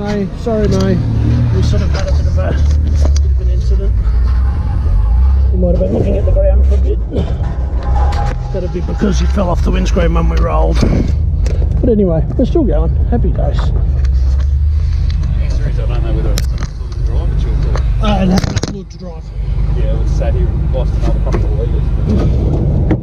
sorry, mate. We sort of had a bit of a bit of an incident. We might have been looking at the ground for a bit. That'd be because he fell off the windscreen when we rolled. But anyway, we're still going. Happy days. I don't know whether it's enough fluid to drive, but you'll do. Uh, enough fluid to drive. Yeah, we sat here and lost another couple of litres.